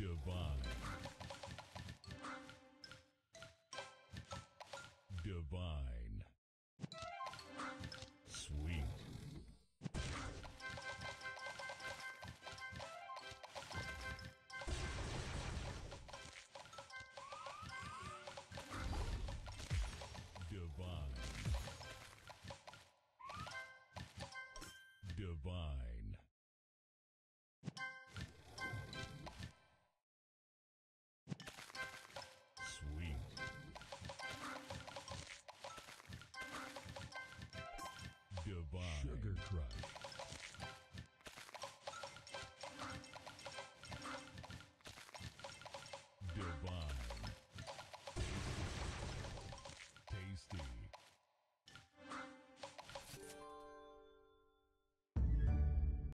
Divine.